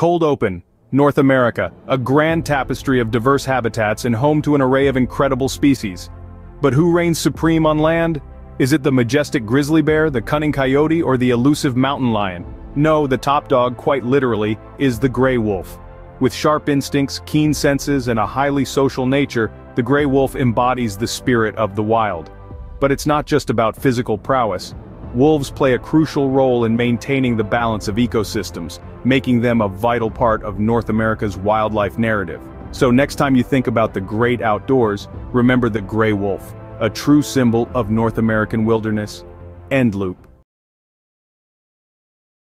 Cold open, North America, a grand tapestry of diverse habitats and home to an array of incredible species. But who reigns supreme on land? Is it the majestic grizzly bear, the cunning coyote, or the elusive mountain lion? No, the top dog, quite literally, is the gray wolf. With sharp instincts, keen senses, and a highly social nature, the gray wolf embodies the spirit of the wild. But it's not just about physical prowess. Wolves play a crucial role in maintaining the balance of ecosystems, making them a vital part of North America's wildlife narrative. So next time you think about the great outdoors, remember the gray wolf, a true symbol of North American wilderness. End loop.